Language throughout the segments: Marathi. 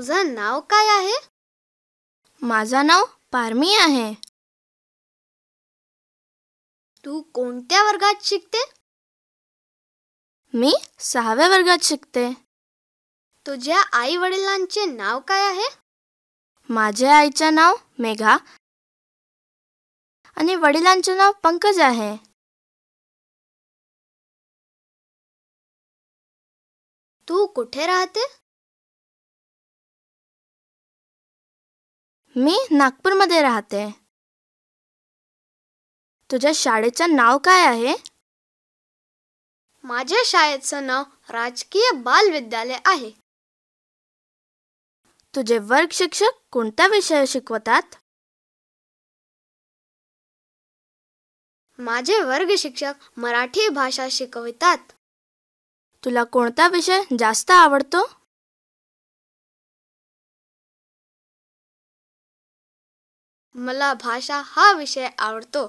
तुझं नाव काय आहे? माझं नाव पारमी आहे. तू कोणत्या वर्गात शिकते? मी सहाव्या वर्गात शिकते. तुझ्या आई वडिलांचे नाव काय आहे? माझ्या आईचं नाव मेघा. आणि वडिलांचे नाव पंकज आहे. तू कुठे राहते? मी नागपूरमध्ये राहते. तुझ्या शाळेचं नाव काय आहे? माझ्या शाळेचं नाव राजकीय बाल विद्यालय आहे. तुझे वर्ग शिक्षक कोणत्या विषय शिकवतात? माझे वर्ग शिक्षक मराठी भाषा शिकवितात. तुला कोणता विषय जास्त आवडतो? मला भाषा हा विषय आवडतो.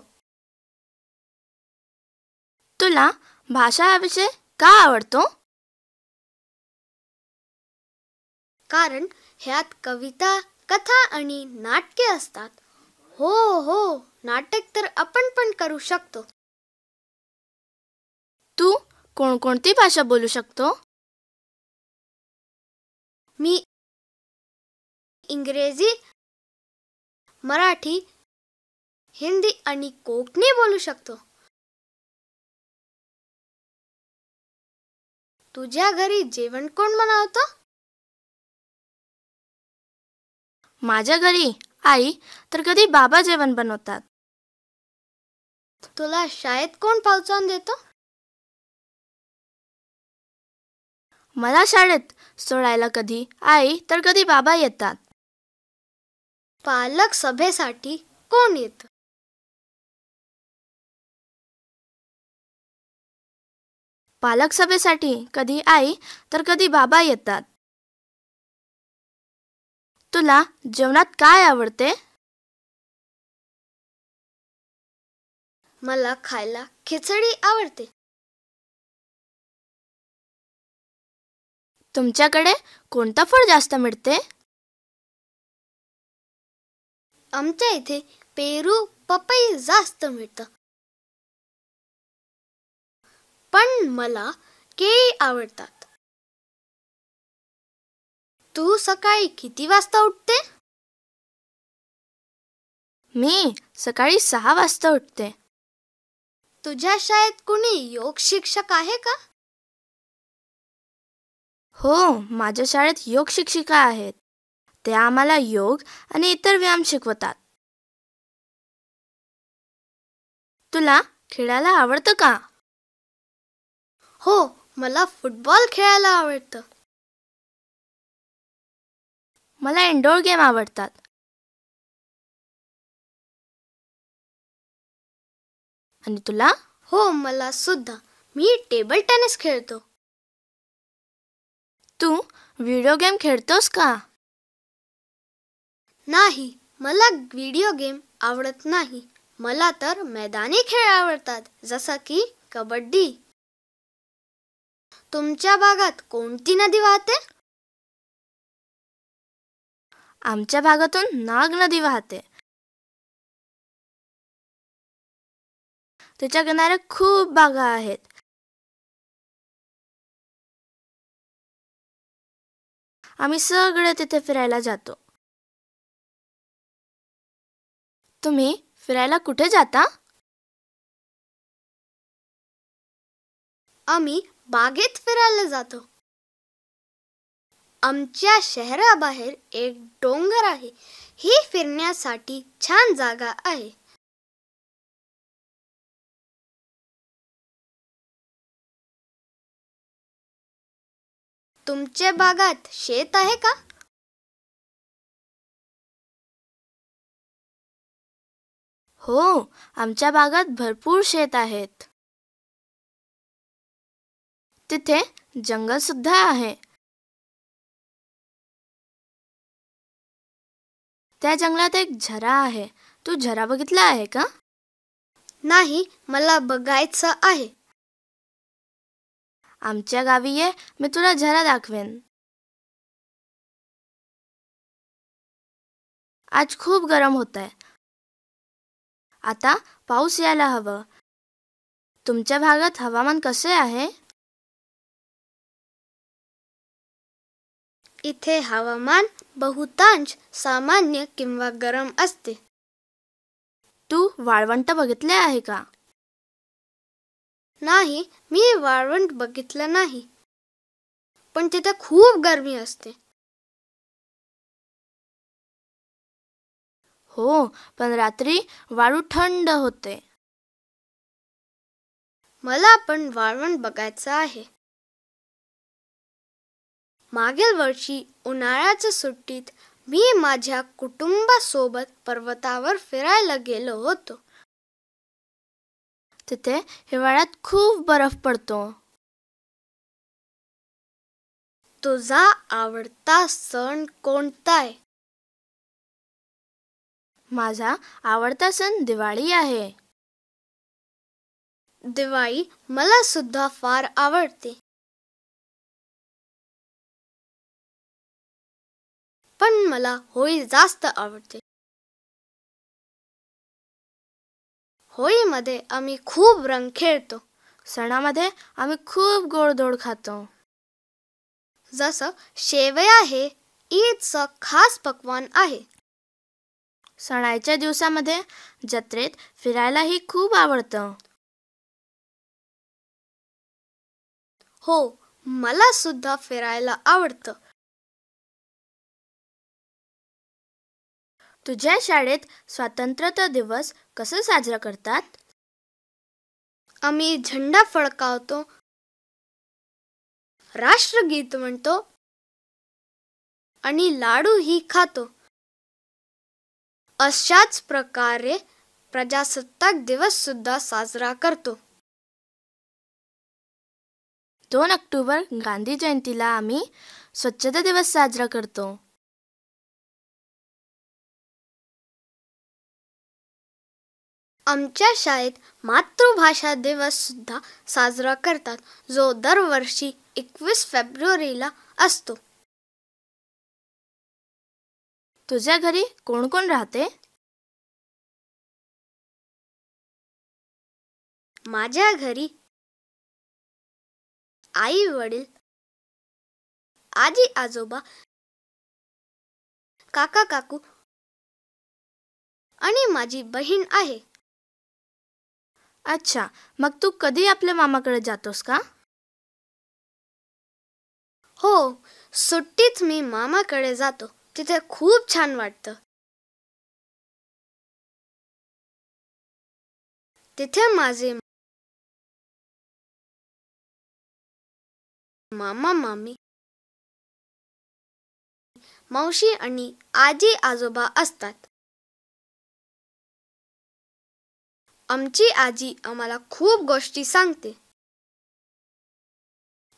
तुला भाषा हा विषय का आवडतो? कारण ह्यात कविता कथा आणि नाटके असतात. हो हो नाटक तर आपण पण करू शकतो. तू कोणकोणती भाषा बोलू शकतो? मी इंग्रजी मराठी हिंदी आणि कोकणी बोलू शकतो. तुझ्या घरी जेवण कोण बनवतं? माझ्या घरी आई तर कधी बाबा जेवण बनवतात. तुला शाळेत कोण पोहोचवून देतो? मला शाळेत सोडायला कधी आई तर कधी बाबा येतात. पालक सभेसाठी कोण येत? पालक सभेसाठी कधी आई तर कधी बाबा येतात. तुला जेवणात काय आवडते? मला खायला खिचडी आवडते. तुमच्याकडे कोणतं फळ जास्त मिळते? आमच्या इथे पेरू पपई जास्त मिळतं. पण मला केळी आवडतात. तू सकाळी किती वाजता उठते? मी सकाळी सहा वाजता उठते. तुझ्या शाळेत कुणी योग शिक्षक आहे का? हो माझ्या शाळेत योग शिक्षिका आहेत. ते आम्हाला योग आणि इतर व्यायाम शिकवतात. तुला खेळायला आवडतं का? हो मला फुटबॉल खेळायला आवडतं. मला इंडोर गेम आवडतात. आणि तुला? हो मला सुद्धा. मी टेबल टेनिस खेळतो. तू व्हिडिओ गेम खेळतोस का? नाही मला व्हिडिओ गेम आवडत नाही. मला तर मैदानी खेळ आवडतात जसा की कबड्डी. तुमच्या भागात कोणती नदी वाहते? आमच्या भागातून नाग नदी वाहते. तिच्या किनाऱ्या खूप बागा आहेत. आम्ही सगळे तिथे फिरायला जातो. तुम्ही फिरायला कुठे जाता? आम्ही बागेत फिरायला जातो. आमच्या शहराबाहेर एक डोंगर आहे. ही फिरण्यासाठी छान जागा आहे. तुमच्या बागात शेत आहे का? हो आमच्या बागात भरपूर शेत आहेत. तिथे जंगल सुद्धा आहे. त्या जंगलात एक झरा आहे. तू झरा बघितला आहे का? नाही मला बघायचं आहे. आमच्या गावी ये मी तुला झरा दाखवेन. आज खूप गरम होत आहे आता पाऊस यायला हवं. तुमच्या भागात हवामान कसे आहे? इथे हवामान बहुतांश सामान्य किंवा गरम असते. तू वाळवंट बघितले आहे का? नाही मी वाळवंट बघितलं नाही. पण तिथे खूप गरमी असते. हो पण रात्री वाळू थंड होते. मला पण वाळवण बघायचं आहे. मागील वर्षी उन्हाळ्याच्या सुट्टीत मी माझ्या कुटुंबासोबत पर्वतावर फिरायला गेलो होतो. तिथे हिवाळ्यात खूप बर्फ पडतो. तुझा आवडता सण कोणता आहे? माझा आवडता सण दिवाळी आहे. दिवाळी मला सुद्धा फार आवडते. पण मला होळी जास्त आवडते. होळीमध्ये आम्ही खूप रंग खेळतो. सणामध्ये आम्ही खूप गोडधोड खातो. जसं शेवया हे ईदचं खास पक्वान आहे. सणाच्या दिवसामध्ये जत्रेत फिरायलाही खूप आवडतं. हो मला सुद्धा फिरायला आवडतं. तुझ्या शाळेत स्वातंत्र्य दिवस कसं साजरा करतात? आम्ही झेंडा फडकावतो. राष्ट्रगीत म्हणतो. आणि लाडूही खातो. अशाच प्रकारे प्रजासत्ताक दिवस सुद्धा साजरा करतो. दोन ऑक्टोबर गांधी जयंतीला आम्ही स्वच्छता दिवस साजरा करतो. आमच्या शाळेत मातृभाषा दिवस सुद्धा साजरा करतात जो दरवर्षी एकवीस फेब्रुवारीला असतो. तुझ्या घरी कोण कोण राहते? माझ्या घरी आई वडील आजी आजोबा काका काकू आणि माझी बहीण आहे. अच्छा मग तू कधी आपल्या मामाकडे जातोस का? हो सुट्टीत मी मामाकडे जातो. तिथे खूप छान वाटतं. तिथे माझे मामा मामी मावशी आणि आजी आजोबा असतात. आमची आजी आम्हाला खूप गोष्टी सांगते.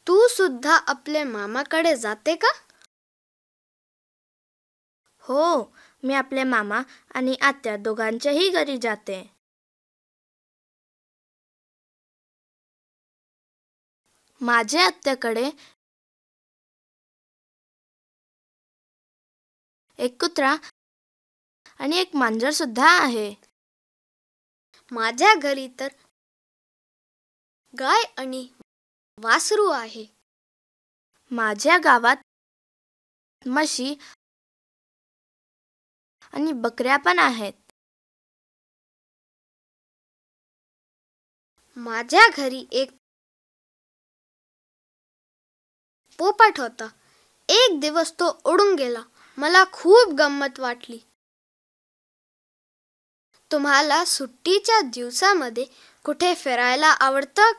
तू सुद्धा आपल्या मामाकडे जाते का? हो मी आपल्या मामा आणि आत्या दोघांच्याही घरी जाते. माझ्या आत्याकडे एक कुत्रा आणि एक मांजर सुद्धा आहे. माझ्या घरी तर गाय आणि वासरू आहे. माझ्या गावात म्हशी आणि बकऱ्या पण आहेत. माझ्या घरी एक पोपट होता. एक दिवस तो उडून गेला. मला खूप गंमत वाटली. तुम्हाला सुट्टीच्या दिवसामध्ये कुठे फिरायला आवडतं?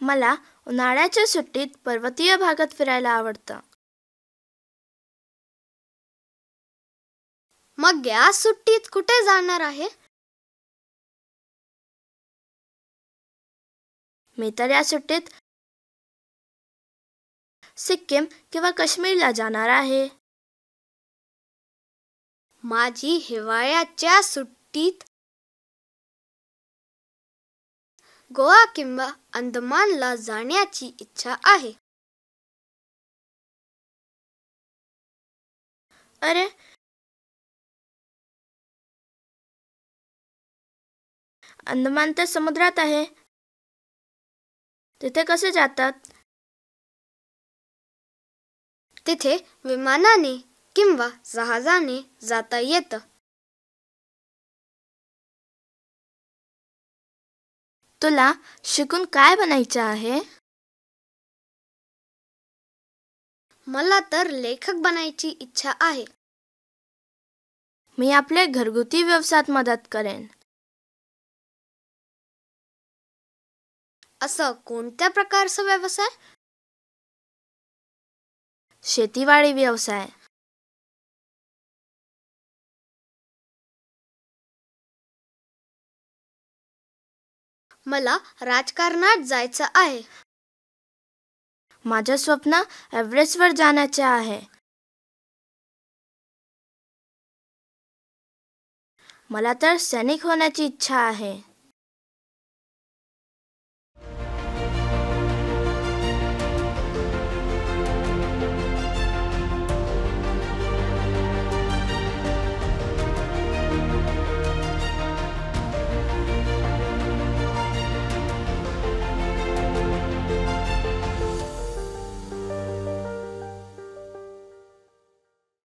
मला उन्हाळ्याच्या सुट्टीत पर्वतीय भागात फिरायला आवडतं. मग या सुट्टीत कुठे जाणार आहे? मी तर या सुट्टीत सिक्कीम किंवा काश्मीरला जाणार आहे. माझी हिवाळ्याच्या सुट्टीत गोवा किंवा अंदमानला जाण्याची इच्छा आहे. अरे अंदमान तर समुद्रात आहे. तिथे कसे जातात? तिथे विमानाने किंवा जहाजाने जाता येतं. तुला शिकून काय बनायचं आहे? मला तर लेखक बनायची इच्छा आहे. मी आपल्या घरगुती व्यवसायात मदत करेन. असं कोणत्या प्रकारचा व्यवसाय? शेतीवाडी व्यवसाय. मला राजकारणात जायचं आहे. माझं स्वप्न एव्हरेस्टवर जाण्याचे आहे. मला तर सैनिक होण्याची इच्छा आहे.